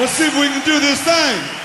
Let's see if we can do this thing.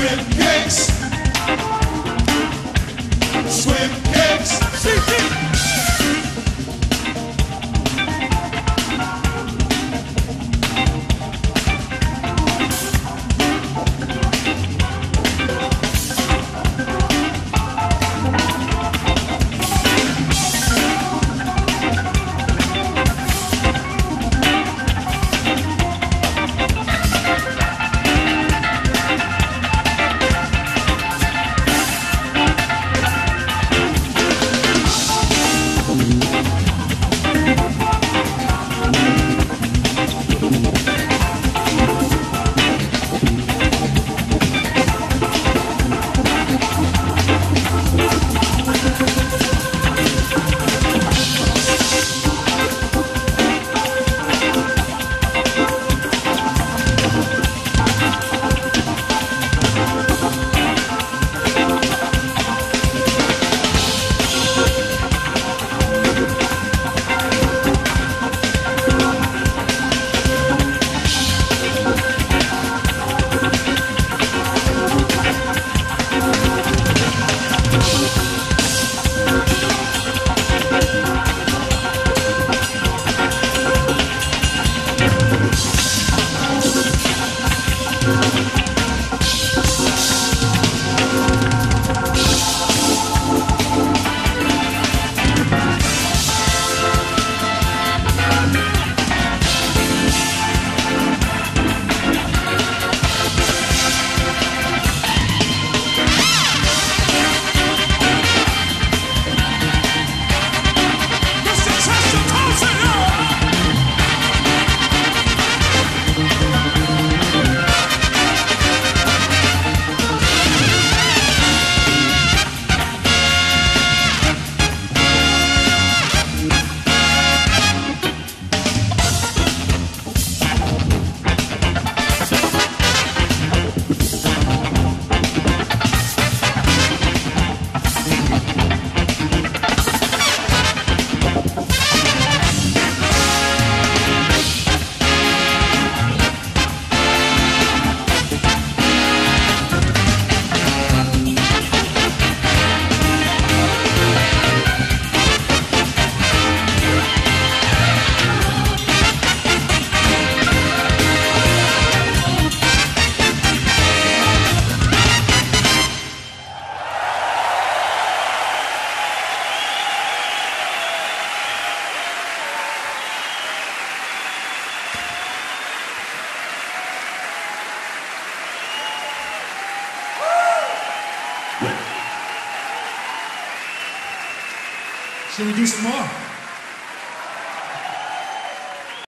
Swim kicks. Swim kicks. Should we do some more?